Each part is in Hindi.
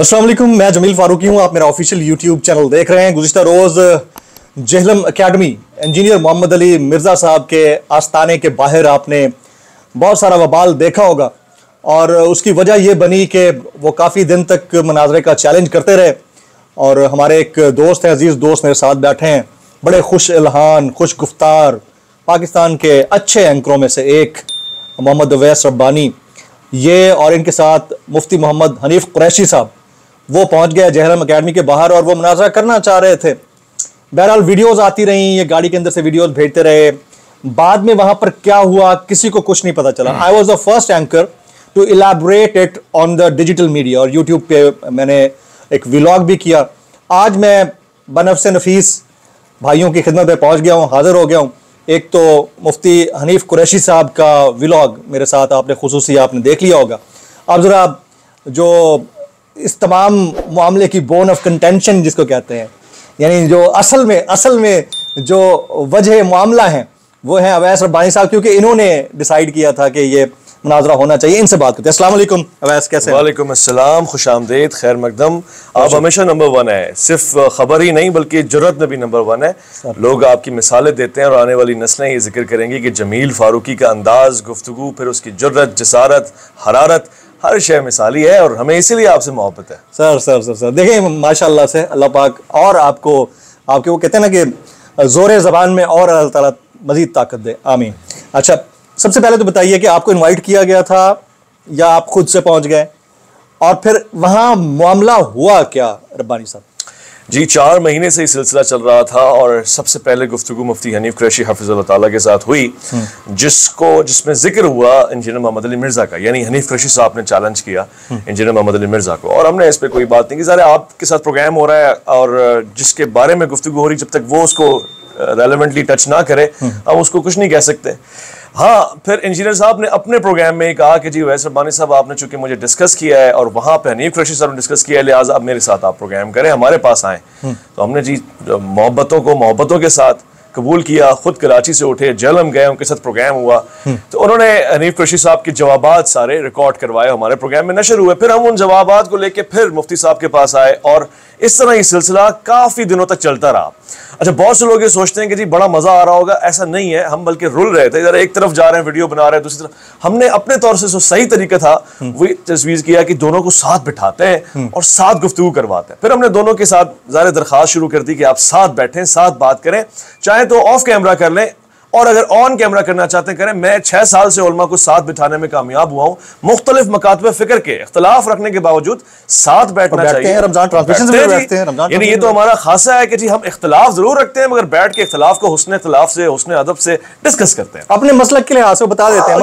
असलम मैं जमील फारूकी हूँ, आप मेरा ऑफिशियल यूट्यूब चैनल देख रहे हैं। गुजशत रोज़, जहलम अकेडमी इंजीनियर मोहम्मद अली मिर्ज़ा साहब के आस्थाने के बाहर आपने बहुत सारा वबाल देखा होगा। और उसकी वजह यह बनी कि वो काफ़ी दिन तक मनाजरे का चैलेंज करते रहे। और हमारे एक दोस्त हैं, अज़ीज़ दोस्त मेरे साथ बैठे हैं। बड़े खुश इल्हान, खुश गुफ्तार, पाकिस्तान के अच्छे एंकरों में से एक मोहम्मद अवैस रब्बानी। ये और इनके साथ मुफ्ती मोहम्मद हनीफ कुरैशी साहब। वो पहुँच गए जहरम अकेडमी के बाहर और वो मुनाजरा करना चाह रहे थे। बहरहाल वीडियोस आती रही, ये गाड़ी के अंदर से वीडियोस भेजते रहे। बाद में वहाँ पर क्या हुआ, किसी को कुछ नहीं पता चला। I was the first anchor to elaborate it on the digital media और यूट्यूब पे मैंने एक व्लॉग भी किया। आज मैं बनफ से नफीस भाइयों की खिदमत में पहुँच गया हूँ, हाजिर हो गया हूँ। एक तो मुफ्ती हनीफ कुरैशी साहब का व्लॉग मेरे साथ आपने, खसूसी आपने देख लिया होगा। अब ज़रा जो इस तमाम मामले की बोन ऑफ़ कंटेंशन जिसको कहते हैं। यानी जो असल में असल में जो वजह मामला है वो है अवैस रब्बानी साहब क्योंकि इन्होंने डिसाइड किया था कि ये मुनाजरा होना चाहिए। इनसे बात करते हैं। अस्सलाम अवैस कैसे वालेकुम अस्सलाम खुश आमदेद खैर मकदम। आप हमेशा नंबर वन है। सिर्फ़ खबर ही नहीं बल्कि ज़रूरत में भी नंबर वन है। लोग आपकी मिसालें देते हैं और आने वाली नस्लें ये ज़िक्र करेंगी कि जमील फारूकी का अंदाज गुफ्तु फिर उसकी ज़रूरत जसारत हरारत हर शय मिसाली है और हमें इसीलिए आपसे मोहब्बत है। सर सर सर सर, देखिए, माशाल्लाह से अल्लाह पाक और आपको, आपके वो कहते हैं ना कि ज़ोर ज़बान में और अल्लाह ताला मजीद ताकत दे। आमीन। अच्छा सबसे पहले तो बताइए कि आपको इनवाइट किया गया था या आप खुद से पहुँच गए? और फिर वहाँ मामला हुआ क्या, रब्बानी साहब? जी, चार महीने से ये सिलसिला चल रहा था और सबसे पहले गुफ्तु मुफ्ती हनीफ क्रैशी हाफिज ताला के साथ हुई, जिसको, जिसमें ज़िक्र हुआ इंजीनियर मोहम्मद अली मिर्ज़ा का, यानी हनीफ क्रैशी साहब ने चैलेंज किया इंजीनियर मोहम्मद अली मिर्ज़ा को। और हमने इस पर कोई बात नहीं की, सारे आपके साथ प्रोग्राम हो रहा है और जिसके बारे में गुफ्तु हो रही, जब तक वो उसको रेलिवेंटली टच ना करे, हम उसको कुछ नहीं कह सकते। हाँ फिर इंजीनियर साहब ने अपने प्रोग्राम में कहा कि जी वैसे रब्बानी साहब आपने चूँकि मुझे डिस्कस किया है और वहाँ पे हनीफ रशीद साहब ने डिस्कस किया है लिहाजा अब मेरे साथ आप प्रोग्राम करें हमारे पास आए हम्म। तो हमने जी मोहब्बतों को मोहब्बतों के साथ कबूल किया खुद कराची से उठे जलम गए उनके साथ प्रोग्राम हुआ हम्म। तो उन्होंने हनीफ रशीद साहब के जवाब सारे रिकॉर्ड करवाए हमारे प्रोग्राम में नशर हुए फिर हम उन जवाब को लेकर फिर मुफ्ती साहब के पास आए और इस तरह ये सिलसिला काफ़ी दिनों तक चलता रहा। अच्छा बहुत से लोग ये सोचते हैं कि जी बड़ा मज़ा आ रहा होगा ऐसा नहीं है हम बल्कि रुल रहे थे इधर एक तरफ़ जा रहे हैं वीडियो बना रहे हैं दूसरी तरफ़। हमने अपने तौर से जो सही तरीका था वही तजवीज किया कि दोनों को साथ बिठाते हैं और साथ गुफ्तु करवाते हैं। फिर हमने दोनों के साथ ज़्यादा दरखास्त शुरू कर दी कि आप साथ बैठें साथ बात करें चाहे तो ऑफ़ कैमरा कर लें और अगर ऑन कैमरा करना चाहते हैं करें मैं छह साल से उलमा को साथ बिठाने में कामयाब हुआ हूँ। मुख्तलिफ़ मकातब फ़िक्र के इख्तलाफ रखने के बावजूद साथ बैठना चाहिए। रमज़ान ट्रांसमिशन यानी ये तो हमारा खासा है कि जी हम इख्तलाफ ज़रूर रखते हैं मगर बैठ के इख्तलाफ को हुसन इख्तलाफ से हुसन अदब से डिस्कस करते हैं। अपने मसलक के लिहाज से बता देते हैं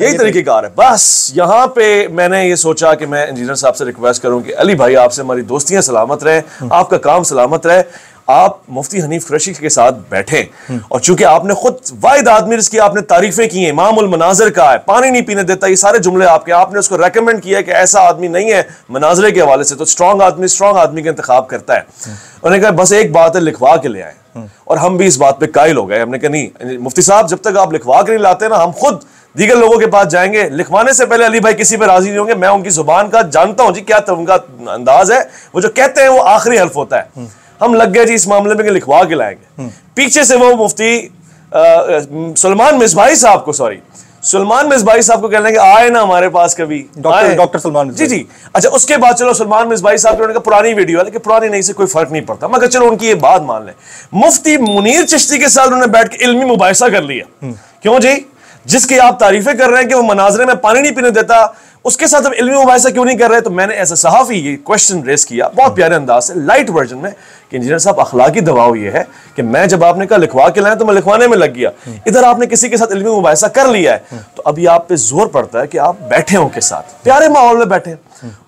यही तरीके कार है। बस यहाँ पे मैंने ये सोचा कि मैं इंजीनियर साहब से रिक्वेस्ट करूँ कि अली भाई आपसे हमारी दोस्तियाँ सलामत रहे आपका काम सलामत रहे। आप मुफ्ती हनीफ क्रशी के साथ बैठे। और चूँकि आपने खुद वाहिद आदमी जिसकी आपने तारीफें की हैं, इमामुल मनाजर का है, पानी नहीं पीने देता, ये सारे जुमले आपके आपने उसको रेकमेंड किया कि ऐसा आदमी नहीं है मनाजरे के हवाले से तो स्ट्रॉन्ग आदमी स्ट्रॉन्ग आदमी का इंतखाब करता है। उन्होंने कहा, बस एक बात है, लिखवा के ले आए। और हम भी इस बात पर कायल हो गए। हमने कहा, नहीं, मुफ्ती साहब, जब तक आप लिखवा के नहीं लाते ना, हम खुद दीगर लोगों के पास जाएँगे। लिखवाने से पहले अली भाई किसी पर राज़ी नहीं होंगे। मैं उनकी ज़ुबान का जानता हूँ जी, क्या उनका अंदाज है? वो जो कहते हैं, वो आखिरी हल्फ होता है। हम लग गए जी इस मामले में लिखवा के लाएँगे। पीछे से वो मुफ्ती सलमान मिसबाई साहब को सॉरी सलमान मिसबाई साहब को कह लेंगे आए ना हमारे पास कभी। डॉक्टर सलमान जी जी। अच्छा उसके बाद चलो सलमान मिसबाई साहब की पुरानी वीडियो है लेकिन पुरानी नहीं से कोई फ़र्क नहीं पड़ता। मगर चलो उनकी ये बात मान लें। मुफ्ती मुनीर चिश्ती के साथ उन्होंने बैठ के इल्मी मुबासा कर लिया। हम्म। क्यों जी? जिसकी आप तारीफें कर रहे हैं कि वो मनाजरे में पानी नहीं पीने देता उसके साथ अब इल्मी मुबासा क्यों नहीं कर रहे तो मैंने ऐसा सहाफ़ी ये क्वेश्चन रेस किया, बहुत प्यारे अंदाज से लाइट वर्जन में, कि इंजीनियर साहब, अखलाकी दबाव ये है कि मैं जब आपने कहा लिखवा के लाए तो मैं लिखवाने में लग गया। इधर आपने किसी के साथ इल्मी मुबासा कर लिया है तो अभी आप पे ज़ोर पड़ता है कि आप बैठे उनके साथ, प्यारे माहौल में बैठे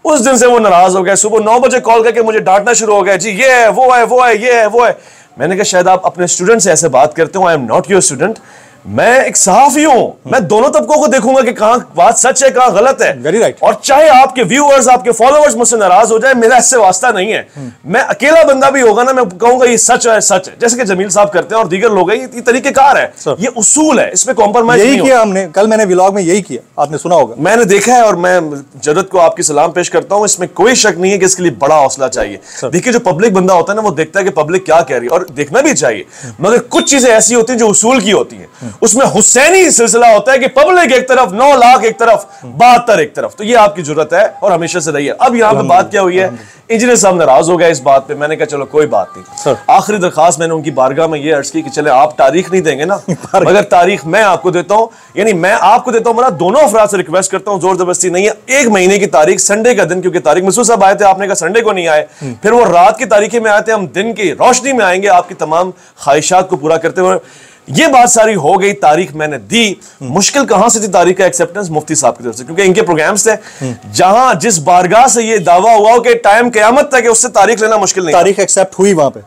उस दिन से वो नाराज़ हो गए, सुबह नौ बजे कॉल करके मुझे डांटना शुरू हो गया जी, ये है, वो है वो है, ये है, वो है। मैंने कहा, शायद आप अपने स्टूडेंट से ऐसे बात करते हो I am not your student मैं एक सहाफी हूँ। मैं दोनों तबकों को देखूँगा कि कहाँ बात सच है कहाँ गलत है। Very right. और चाहे आपके व्यूअर्स आपके फॉलोअर्स मुझसे नाराज़ हो जाए मेरा इससे वास्ता नहीं है। मैं अकेला बंदा भी होगा ना मैं कहूँगा ये सच है सच है। जैसे कि जमील साहब करते हैं और दीगर लोग हैं ये, तरीकेकार है। Sir. ये उसूल है इसमें कॉम्प्रोमाइज यही नहीं किया हमने कल मैंने व्लॉग में यही किया आपने सुना होगा। मैंने देखा है और मैं ज़रूरत को आपकी सलाम पेश करता हूँ। इसमें कोई शक नहीं है कि इसके लिए बड़ा हौसला चाहिए। देखिए जो पब्लिक बंदा होता है ना वो देखता है कि पब्लिक क्या कह रही है और देखना भी चाहिए। मगर कुछ चीज़ें ऐसी होती हैं जो उसूल की होती हैं। उसमें हुसैनी सिलसिला होता है कि पब्लिक एक तरफ़ नौ लाख एक तरफ़ बहत्तर एक तरफ़। तो ये आपकी ज़रूरत है और हमेशा से रही है अब यहाँ पे बात क्या हुई है? इंजीनियर साहब नाराज़ हो गए इस बात पे। मैंने कहा चलो कोई बात नहीं। आखिरी दरखास्त मैंने उनकी बारगाह में ये अर्ज़ की कि चले आप तारीख नहीं देंगे ना? मगर तारीख मैं आपको देता हूँ। यानी मैं आपको देता हूँ मतलब दोनों अफराद से रिक्वेस्ट करता हूँ ज़ोर ज़बरदस्ती नहीं है। एक महीने की तारीख संडे का दिन क्योंकि तारीख मसूद साहब आए थे आपने कहा संडे को नहीं आए। फिर वो रात की तारीखें में आए थे हम दिन की रोशनी में आएँगे आपकी तमाम ख्वाहिशात को पूरा करते हुए। ये बात सारी हो गई, तारीख मैंने दी। मुश्किल कहाँ से थी तारीख का एक्सेप्टेंस मुफ्ती साहब की तरफ़ से? क्योंकि इनके प्रोग्राम्स थे। जहाँ जिस बारगाह से ये दावा हुआ कि टाइम क्यामत तक उससे तारीख लेना मुश्किल नहीं तारीख एक्सेप्ट हुई वहाँ पे।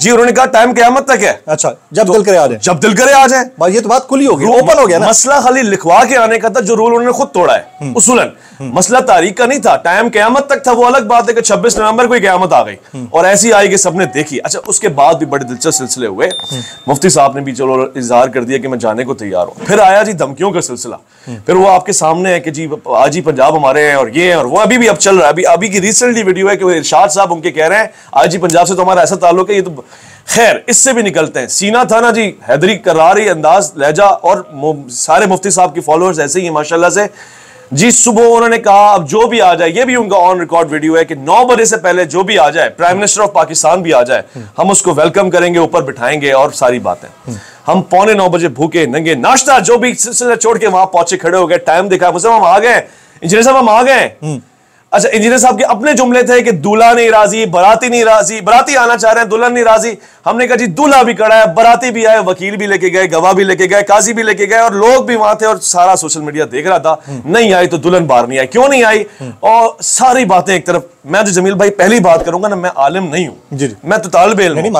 जी उन्होंने कहा टाइम कयामत तक है। अच्छा जब दिल करे आ जाए जब दिल करे आ जाए ये तो बात खुली हो गई ओपन हो गया ना। मसला खाली लिखवा के आने का था जो रूल उन्होंने खुद तोड़ा है उसूलन। मसला तारीख का नहीं था टाइम कयामत तक था वो अलग बात है कि 26 नवंबर को कयामत आ गई। और ऐसी आई कि सबने देखी। अच्छा उसके बाद भी बड़े दिलचस्प सिलसिले हुए। मुफ्ती साहब ने भी चलो इजहार कर दिया कि मैं जाने को तैयार हूँ। फिर आया जी धमकियों का सिलसिला। फिर वो आपके सामने है कि जी आज ही पंजाब हमारे हैं और ये है और वो अभी भी अब चल रहा है। अभी अभी की रिसेंटली वीडियो है कि इरशाद साहब उनके कह रहे हैं आज ही पंजाब से तो हमारा ऐसा ताल्लुक है ये तो खैर, इससे भी निकलते हैं। सीना था ना जी, हैदरी करारी अंदाज, लहजा और सारे मुफ्ती साहब की फॉलोअर्स ऐसे ही हैं, माशाल्लाह से। जी, सुबह उन्होंने कहा, अब जो भी आ जाए, ये भी उनका ऑन रिकॉर्ड वीडियो है कि नौ बजे से पहले जो भी आ जाए प्राइम मिनिस्टर ऑफ़ पाकिस्तान भी आ जाए, हम उसको वेलकम करेंगे, ऊपर बिठाएँगे और सारी बातें। हम पौने नौ बजे भूखे नंगे, नाश्ता जो भी सिलसिला छोड़ के वहाँ पहुँचे खड़े हो गए टाइम देखा मुझे हम आ गए इंजीनियर साहब, हम आ गए अच्छा इंजीनियर साहब के अपने जुमले थे कि दूल्हा नहीं राज़ी बराती नहीं राज़ी बराती आना चाह रहे हैं दुल्हन नहीं राज़ी। हमने कहा जी दूल्हा भी खड़ा है बराती भी आए वकील भी लेके गए गवाह भी लेके गए काजी भी लेके गए और लोग भी वहाँ थे और सारा सोशल मीडिया देख रहा था। नहीं आई तो दुल्हन बाहर नहीं आई। क्यों नहीं आई? और सारी बातें एक तरफ़। मैं तो जमील भाई पहली बात करूँगा ना मैं आलिम नहीं हूँ। मैं तो तालब इल्म नहीं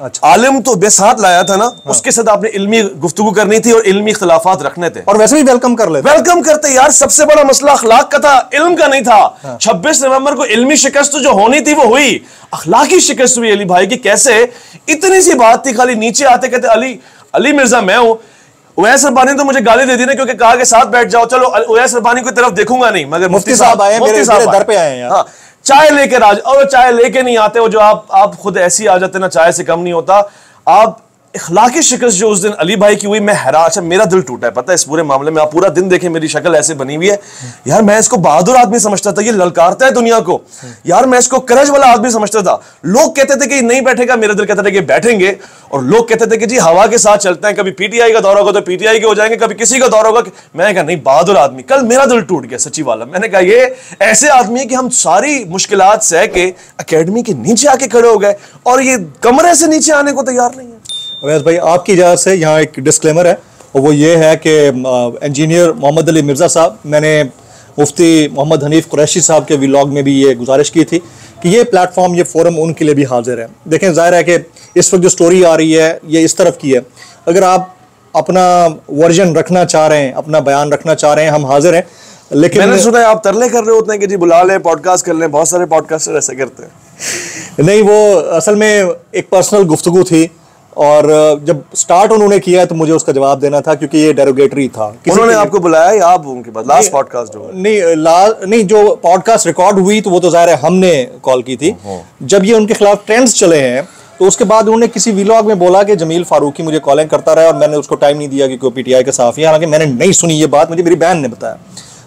अच्छा। आलिम तो बेसाथ लाया था ना उसके साथ आपने इल्मी गुफ्तगू करनी थी और इल्मी इख्तलाफात रखने थे। और वैसे भी वेलकम कर ले वेलकम करते यार सबसे बड़ा मसला अखलाक का था इल्म का नहीं था। 26 नवंबर को इल्मी शिकस्त जो होनी थी वो हुई। अखलाकी शिकस्त हुई अली भाई की। कैसे? इतनी सी बात थी खाली नीचे आते कहते अली अली मिर्ज़ा मैं हूँ। उवैस रब्बानी तो मुझे गाली दे दी ना क्योंकि कहा कि साथ बैठ जाओ चलो उवैस रब्बानी की तरफ़ देखूँगा नहीं मगर मुफ्ती साहब आए, मुफ्ती मेरे- साहब दर पे आए हैं हाँ, चाय लेके राज और चाय लेके नहीं आते हो जो आप आप खुद ऐसी आ जाते ना चाय से कम नहीं होता। आप इखलाकी शिकस्त जो उस दिन अली भाई की हुई, मैं हैरान अच्छा मेरा दिल टूटा है, पता है, इस पूरे मामले में आप पूरा दिन देखें, मेरी शक्ल ऐसे बनी हुई है। यार, मैं इसको बहादुर आदमी समझता था, ये ललकारता है दुनिया को। यार, मैं इसको करज वाला आदमी समझता था। लोग कहते थे कि नहीं बैठेगा, मेरा दिल कहता था कि बैठेंगे, और लोग कहते थे कि जी, हवा के साथ चलते हैं, कभी पीटीआई का दौरा होगा तो पीटीआई के हो जाएँगे, कभी किसी का दौरा होगा। मैंने कहा, नहीं, बहादुर आदमी, कल मेरा दिल टूट गया, सच्ची वाला। मैंने कहा, ये ऐसे आदमी है कि हम सारी मुश्किलात सह के अकेडमी के नीचे आके खड़े हो गए, और ये कमरे से नीचे आने को तैयार नहीं है। अवैस भाई आपकी इजाज़त से यहाँ एक डिस्क्लेमर है और वो ये है कि इंजीनियर मोहम्मद अली मिर्ज़ा साहब मैंने मुफ्ती मोहम्मद हनीफ कुरैशी साहब के व्लॉग में भी ये गुजारिश की थी कि ये प्लेटफॉर्म ये फोरम उनके लिए भी हाजिर है। देखें ज़ाहिर है कि इस वक्त जो स्टोरी आ रही है ये इस तरफ़ की है। अगर आप अपना वर्जन रखना चाह रहे हैं अपना बयान रखना चाह रहे हैं हम हाजिर हैं लेकिन मैंने सुना है आप तरले कर रहे होते हैं कि जी बुला लें पॉडकास्ट कर लें बहुत सारे पॉडकास्टर ऐसे करते हैं। नहीं वो असल में एक पर्सनल गुफ्तगु थी। और जब स्टार्ट उन्होंने किया तो मुझे उसका जवाब देना था क्योंकि ये डेरोगेटरी था। उन्होंने आपको बुलाया या आप उनके बाद लास्ट पॉडकास्ट जो है नहीं ला नहीं जो पॉडकास्ट रिकॉर्ड हुई तो वो तो ज़ाहिर है हमने कॉल की थी। जब ये उनके खिलाफ ट्रेंड्स चले हैं तो उसके बाद उन्होंने किसी व्लॉग में बोला कि जमील फारूकी मुझे कॉलिंग करता रहा और मैंने उसको टाइम नहीं दिया कि कोई पीटीआई का साफी है। हालाँकि मैंने नहीं सुनी ये बात मुझे मेरी बहन ने बताया।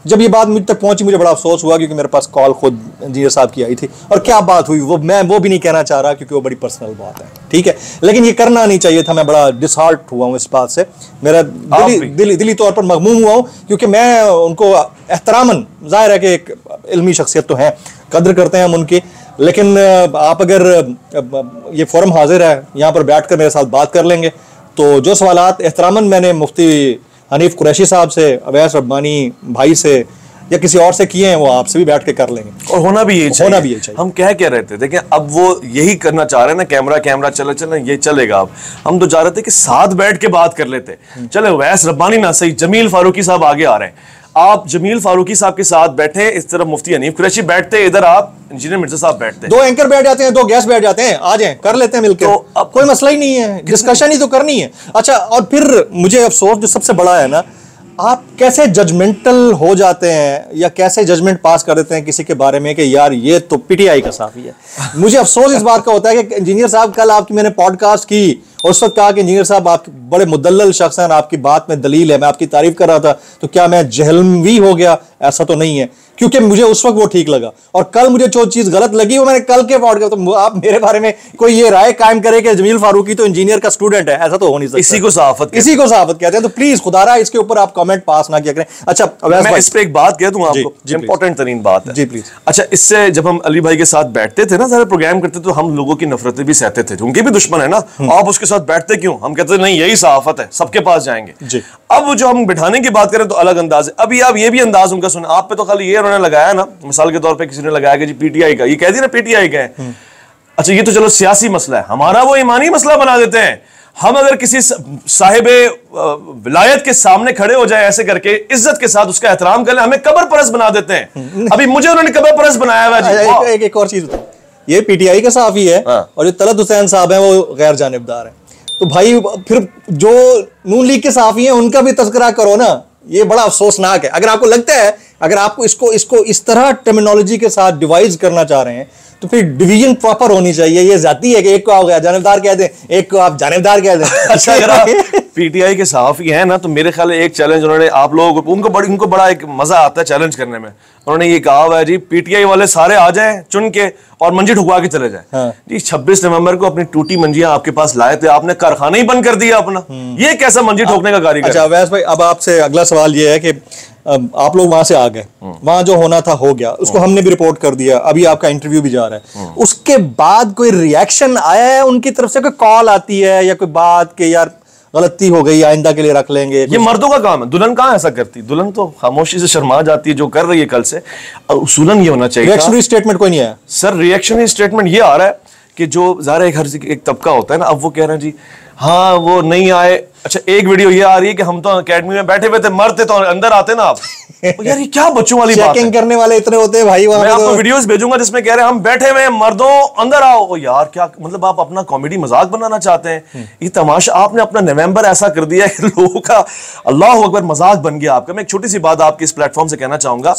जब ये बात मुझ तक पहुँची मुझे बड़ा अफसोस हुआ क्योंकि मेरे पास कॉल खुद इंजीनियर साहब की आई थी। और क्या बात हुई? वो मैं वो भी नहीं कहना चाह रहा क्योंकि वो बड़ी पर्सनल बात है। ठीक है? लेकिन ये करना नहीं चाहिए था मैं बड़ा डिसहार्ट हुआ हूँ इस बात से। मेरा दिली दिली दिली तौर पर मगमूम हुआ हूँ क्योंकि मैं उनको एहतरामन ज़ाहिर है कि एक इलमी शख्सियत तो है कदर करते हैं हम उनकी। लेकिन आप अगर ये फोरम हाजिर है यहाँ पर बैठ कर मेरे साथ बात कर लेंगे। तो जो सवाल एहतरामन मैंने मुफ्ती हनीफ कुरैशी साहब से अवैस रब्बानी भाई से या किसी और से किए हैं वो आपसे भी बैठ के कर लेंगे। और होना भी ये चाहिए। होना भी ये चाहिए। हम कह क्या रहे थे? देखिए अब वो यही करना चाह रहे हैं ना कैमरा कैमरा चले चले ये चलेगा अब। हम तो चाह रहे थे कि साथ बैठ के बात कर लेते। चले वैस रब्बानी ना सही जमील फारूकी साहब आगे आ रहे हैं। आप जमील फारूकी साहब के साथ बैठे इस तरफ़ मुफ्ती हनीफ कुरैशी बैठते इधर आप इंजीनियर मिर्ज़ा साहब बैठते दो एंकर बैठ जाते हैं दो गेस्ट बैठ जाते हैं आ जाएँ कर लेते हैं मिलकर तो अब कोई मसला ही नहीं है डिस्कशन ही तो करनी है। अच्छा और फिर मुझे अफसोस जो सबसे बड़ा है ना आप कैसे जजमेंटल हो जाते हैं या कैसे जजमेंट पास कर देते हैं किसी के बारे में कि यार ये तो पीटीआई का साफी है मुझे अफसोस इस बात का होता है कि इंजीनियर साहब कल आपकी मैंने पॉडकास्ट की और उस वक्त कहा कि इंजीनियर साहब आप बड़े मुदल्लल शख्स हैं आपकी बात में दलील है मैं आपकी तारीफ़ कर रहा था तो क्या मैं जहलवी हो गया? ऐसा तो नहीं है। क्योंकि मुझे उस वक्त वो ठीक लगा। और कल मुझे जो चीज़ गलत लगी वो मैंने कल के पॉडकास्ट तो आप मेरे बारे में कोई ये राय कायम करे कि जमील फारूकी तो इंजीनियर का स्टूडेंट है ऐसा तो हो नहीं सकता। इसी को सहाफत इसी को सहाफत कहते हैं। तो प्लीज़ खुदारा इसके ऊपर आप कमेंट पास ना किया करें। अच्छा मैं इस पे एक बात कह दूँ आपको। इंपॉर्टेंट तरीन बात है। जी, प्लीज़। अच्छा इससे जब हम अली भाई के साथ बैठते थे ना सारे प्रोग्राम करते तो हम लोगों की नफरतें भी सहते थे। उनके भी दुश्मन है ना। हम्म। आप उसके साथ बैठते क्यों? हम कहते नहीं यही सहाफत है सबके पास जाएँगे। जी। अब जो हम बिठाने की बात करें तो अलग अंदाज है। अभी आप ये भी अंदाज उनका सुना। आप पे तो खाली ये उन्होंने लगाया ना मिसाल के तौर पे किसी ने लगाया कि जी पीटीआई का ये कह दी ना पीटीआई का है। हम्म। अच्छा ये तो चलो सियासी मसला है। हमारा वो ईमानी मसला बना देते हैं। हम अगर किसी साहिब विलायत के सामने खड़े हो जाए ऐसे करके इज़्ज़त के साथ उसका एहतराम कर ले हमें कबर परस बना देते हैं। अभी मुझे उन्होंने कबर परस बनाया हुआ है। एक, एक, एक और चीज़ बताओ। ये पीटीआई का साफी है हाँ। और जो तलत हुसैन साहब है वो गैर जानबदार है तो भाई फिर जो नून लीग के साफी है उनका भी तस्करा करो ना ये बड़ा अफसोसनाक है अगर आपको लगता है अगर आपको इसको इसको इस तरह टर्मिनोलॉजी के साथ डिवाइज करना चाह रहे हैं तो फिर डिवीज़न प्रॉपर होनी चाहिए। ये जाती है कि एक को आप जानबदार कह दें एक को आप जानबदार कह दें। अच्छा अगर आप पीटीआई के सहाफी हैं ना तो मेरे ख्याल एक चैलेंज उन्होंने आप लोगों को उनको बड़ी उनको बड़ा एक मज़ा आता है चैलेंज करने में। उन्होंने ये कहा हुआ है जी पीटीआई वाले सारे आ जाएँ चुन के और मंजी ठुकवा के चले जाएँ। हाँ। जी 26 नवंबर को अपनी टूटी मंजियाँ आपके पास लाए थे आपने कारखाना ही बंद कर दिया अपना। ये कैसा मंजी ठोकने का कारीगर अच्छा वैस भाई अब आपसे अगला सवाल ये है कि आप लोग वहाँ से आ गए। वहाँ जो होना था हो गया। उसको हमने भी रिपोर्ट कर दिया। अभी आपका इंटरव्यू भी जा रहा है। उसके बाद कोई रिएक्शन आया है उनकी तरफ़ से? कोई कॉल आती है या कोई बात कि यार गलती हो गई आइंदा के लिए रख लेंगे? ये मर्दों का काम है। दुल्हन कहाँ ऐसा करती? दुल्हन तो खामोशी से शर्मा जाती है जो कर रही है कल से। उसूलन ये होना चाहिए। रिएक्शनरी स्टेटमेंट कोई नहीं आया। सर रिएक्शन स्टेटमेंट ये आ रहा है कि जो ज़ाहिर एक हर एक तबका होता है ना अब वो कह रहे हैं जी हाँ वो नहीं आए। अच्छा एक वीडियो ये आ रही है कि हम तो अकेडमी में बैठे हुए थे मरते तो अंदर आते ना आप। तो यार ये क्या बच्चों वाली बात है? करने वाले इतने होते हैं भाई मैं आपको तो वीडियोस भेजूँगा जिसमें कह रहे हैं हम बैठे हुए मर्दों अंदर आओ। ओ यार क्या मतलब आप अपना कॉमेडी मज़ाक बनाना चाहते हैं? ये तमाशा आपने अपना नवंबर ऐसा कर दिया है लोगों का अल्लाह अकबर मज़ाक बन गया आपका। मैं एक छोटी सी बात आपके इस प्लेटफॉर्म से कहना चाहूँगा।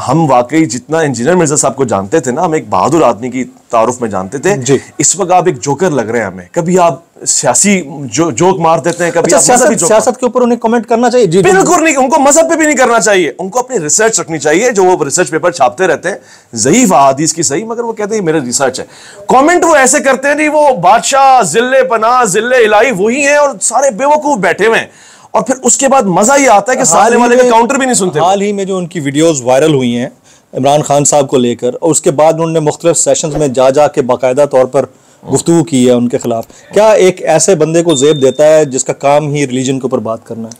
हम वाकई जितना इंजीनियर मिर्ज़ा साहब को जानते थे ना हम एक बहादुर आदमी की तारुफ में जानते थे। इस वक्त आप एक जोकर लग रहे हैं हमें। कभी आप सियासी जो, जोक मार देते हैं कभी। अच्छा सियासत सियासत के ऊपर उन्हें कमेंट करना चाहिए जी। बिल्कुल नहीं उनको मज़हब पे भी नहीं करना चाहिए। उनको अपनी रिसर्च रखनी चाहिए जो वो रिसर्च पेपर छापते रहते हैं। जयीफ हदीस की सही मगर वो कहते हैं मेरे रिसर्च है। कमेंट वो ऐसे करते हैं जी वो बादशाह ज़िले पना ज़िले इलाही वही हैं और सारे बेवकूफ़ बैठे हुए हैं। और फिर उसके बाद मज़ा ये आता है कि सामने वाले का काउंटर भी नहीं सुनते। हाल ही में जो उनकी वीडियोस वायरल हुई हैं इमरान खान साहब को लेकर और उसके बाद उन्होंने मुख्तलिफ़ सेशंस में जा जा के बाकायदा तौर पर गुफ्तु की है उनके खिलाफ। क्या एक ऐसे बंदे को जेब देता है जिसका काम ही रिलीजन के ऊपर बात करना है?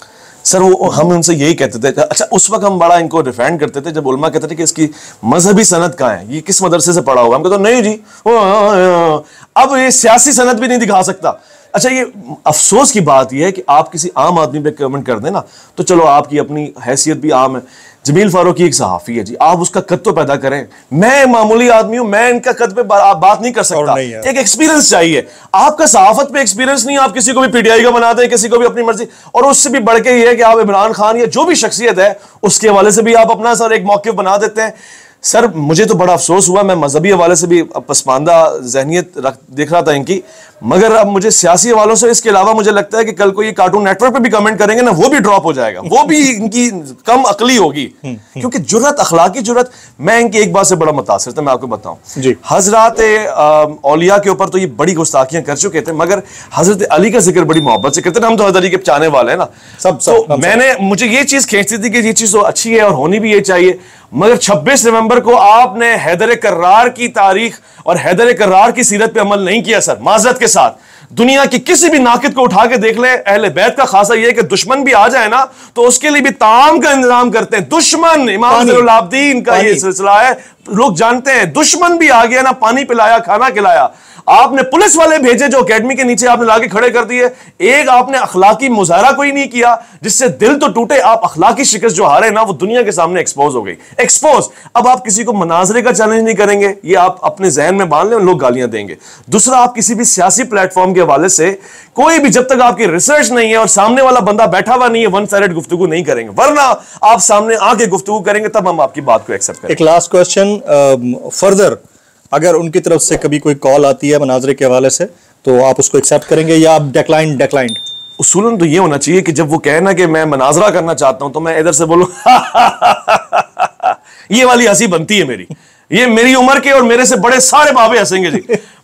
सर वो हम उनसे यही कहते थे अच्छा उस वक्त हम बड़ा इनको डिफेंड करते थे जब उलमा कहते थे कि इसकी मजहबी सनत कहाँ है? ये किस मदरसे से पढ़ा होगा? हम कहते नहीं जी आ, आ, आ। अब ये सियासी सनत भी नहीं दिखा सकता। अच्छा ये अफसोस की बात यह है कि आप किसी आम आदमी पे कमेंट कर देना तो चलो आपकी अपनी हैसियत भी आम है। जमील फारूकी एक सहाफ़ी है जी आप उसका कद तो पैदा करें। मैं मामूली आदमी हूँ मैं इनका कद पे बा- बात नहीं कर सकता। नहीं एक एक्सपीरियंस चाहिए। आपका सहाफत पे एक्सपीरियंस नहीं आप किसी को भी पीटीआई का बनाते हैं किसी को भी अपनी मर्ज़ी। और उससे भी बढ़ के ये है कि आप इमरान खान या जो भी शख्सियत है उसके हवाले से भी आप अपना सर एक मौके बना देते हैं। सर मुझे तो बड़ा अफसोस हुआ मैं मजहबी हवाले से भी पसमानदा जहनीत रख देख रहा था इनकी। मगर अब मुझे सियासी हवालों से इसके अलावा मुझे लगता है कि कल को ये कार्टून नेटवर्क पे भी कमेंट करेंगे ना वो भी ड्रॉप हो जाएगा। वो भी इनकी कम अकली होगी। क्योंकि जुरत अखलाकी जुरत मैं इनकी एक बात से बड़ा मुतासर था मैं आपको बताऊँ। जी। हज़रत औलिया के ऊपर तो ये बड़ी गुस्ताखियाँ कर चुके थे मगर हज़रत अली का ज़िक्र बड़ी मोहब्बत से करते थे हम तो हज़रत अली के चाहने वाले हैं ना। सब- सब- तो मैंने मुझे ये चीज़ खींचती थी कि ये चीज़ तो अच्छी है और होनी भी ये चाहिए मगर 26 नवंबर को आपने हैदर कर्रार की तारीख और हैदर कर्रार की सीरत पे अमल नहीं किया सर। माजरत के साथ। दुनिया की किसी भी नाकिद को उठा के देख ले अहले बैत का खासा यह कि दुश्मन भी आ जाए ना तो उसके लिए भी ताम का इंतज़ाम करते हैं। दुश्मन इमाम पानी। का ये सिलसिला है। लोग जानते हैं दुश्मन भी आ गया ना पानी पिलाया खाना खिलाया। आपने पुलिस वाले भेजे जो अकेडमी के नीचे आपने लाके खड़े कर दिए। एक आपने अखलाकी मुजाहरा कोई नहीं किया जिससे दिल तो टूटे आप अखलाकी शिकस्त जो हारे ना वो दुनिया के सामने एक्सपोज हो गई। एक्सपोज अब आप किसी को मनाजरे का चैलेंज नहीं करेंगे ये आप अपने जहन में बाँध लें लोग गालियाँ देंगे। दूसरा आप किसी भी सियासी प्लेटफॉर्म के हवाले से कोई भी जब तक आपकी रिसर्च नहीं है और सामने वाला बंदा बैठा हुआ नहीं है वन साइडेड गुफ्तगू नहीं करेंगे। वरना आप सामने आके गुफ्तगू करेंगे तब हम आपकी बात को एक्सेप्ट करेंगे। एक लास्ट क्वेश्चन फर्दर अगर उनकी तरफ़ से कभी कोई कॉल आती है मनाजरे के हवाले से तो आप उसको एक्सेप्ट करेंगे या आप डेक्लाइन डेक्लाइंड उसूलन तो ये होना चाहिए कि जब वो कहे ना कि मैं मनाजरा करना चाहता हूँ तो मैं इधर से बोलूँ ये वाली हँसी बनती है मेरी। ये मेरी उम्र के और मेरे से बड़े सारे बाबे हंसेंगे जी।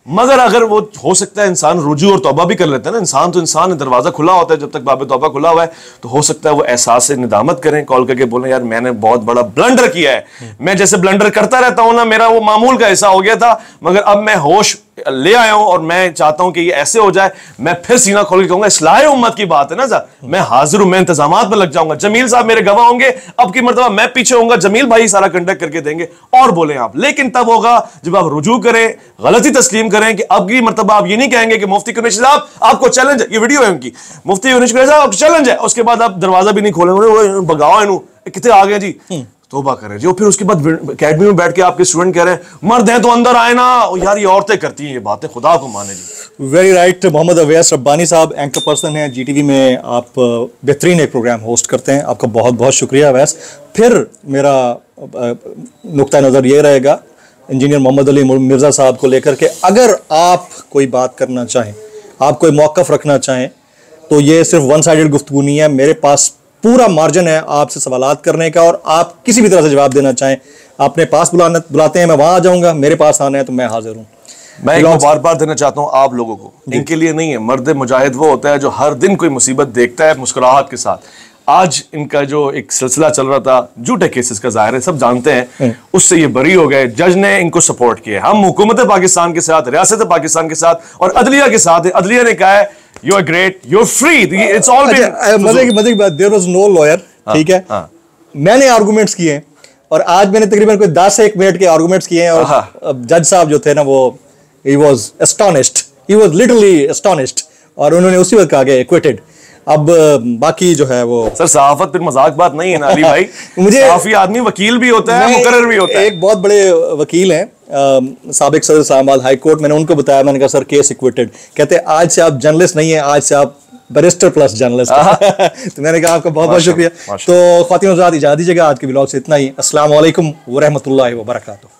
मगर अगर वो हो सकता है इंसान रुजू और तोबा भी कर लेता है ना, इंसान तो इंसान है, दरवाज़ा खुला होता है जब तक बाब तोबा खुला हुआ है तो हो सकता है वो एहसास से निदामत करें, कॉल करके बोले, यार, मैंने बहुत बड़ा ब्लंडर किया है। मैं जैसे ब्लंडर करता रहता हूँ ना, मेरा वो मामूल का हिस्सा हो गया था, मगर अब मैं होश ले आया हूँ और मैं चाहता हूँ कि ये ऐसे हो जाए, मैं फिर सीना खोल के कहूँगा इसलाह उम्मत की बात है ना सर मैं हाजिर हूँ, मैं इंतज़ाम में लग जाऊँगा। जमील साहब मेरे गवाह होंगे, अब की मरतबा मैं पीछे होऊँगा, जमील भाई सारा कंडक्ट करके देंगे। और बोले आप, लेकिन तब होगा जब आप रुजू करें, गलती तस्लीम करें कि अब की मरतबा आप ये नहीं कहेंगे कि मुफ्ती कुरेशी साहब, आपको चैलेंज है, ये वीडियो है उनकी। मुफ्ती कुरेशी साहब, आपको चैलेंज है, उसके बाद आप दरवाज़ा भी नहीं खोलेंगे भगाओ इनू कितने आ गए जी? तोबा करें जो फिर उसके बाद अकेडमी में बैठ के आपके स्टूडेंट कह रहे हैं, मर्द हैं तो अंदर आए ना। यार, ये औरतें करती हैं ये बातें, खुदा को माने जी। वेरी राइट मोहम्मद अवैस रब्बानी साहब एंकर पर्सन हैं। जीटीवी में आप बेहतरीन एक प्रोग्राम होस्ट करते हैं। आपका बहुत बहुत शुक्रिया अवैस। फिर मेरा नुक़ नज़र ये रहेगा इंजीनियर मोहम्मद अली मिर्ज़ा साहब को लेकर के, अगर आप कोई बात करना चाहें, आप कोई मौक़ रखना चाहें तो ये सिर्फ़ वन साइड गुफ्तगू नहीं है। मेरे पास पूरा मार्जिन है आपसे सवाल करने का और आप किसी भी तरह से जवाब देना चाहें अपने पास बुलाना बुलाते हैं मैं वहाँ आ जाऊँगा मेरे पास आना है तो मैं हाजिर हूँ। मैं एक बार बार देना चाहता हूँ आप लोगों को। इनके लिए नहीं है मर्द मुजाहिद वो होता है जो हर दिन कोई मुसीबत देखता है मुस्कुराहट के साथ। आज इनका जो एक सिलसिला चल रहा था झूठे केसेस का ज़ाहिर है सब जानते हैं। उससे ये बरी हो गए जज ने इनको सपोर्ट किया हम हुकूमत पाकिस्तान के साथ रियासत पाकिस्तान के साथ और अदलिया के साथ है। अदलिया ने कहा है you are great you are free it's all अच्छा, मज़े की मज़े की बात देर वॉज़ नो लॉयर ठीक है? हाँ। मैंने आर्गुमेंट्स किए हैं और आज मैंने तकरीबन कोई दस से एक मिनट के आर्गुमेंट्स किए हैं और हाँ। जज साहब जो थे ना वो he was astonished he was literally astonished और उन्होंने उसी वक्त कहा गया एक्विटेड अब बाकी जो है वो सर सहाफत फिर मज़ाक बात नहीं है ना अली भाई। मुझे- काफ़ी आदमी वकील भी होता है मैं मुकर्रर भी होता है। एक बहुत बड़े वकील हैं साबिक सदर इस्लामाबाद हाई कोर्ट मैंने उनको बताया मैंने कहा सर केस इक्विटेड कहते आज से आप जर्नलिस्ट नहीं है आज से आप बैरिस्टर प्लस जर्नलिस्ट तो मैंने कहा आपका बहुत बहुत शुक्रिया। तो खातिन इजाज़त दीजिएगा आज के ब्लॉग से इतना ही। असल वरहमल वबरकातुहू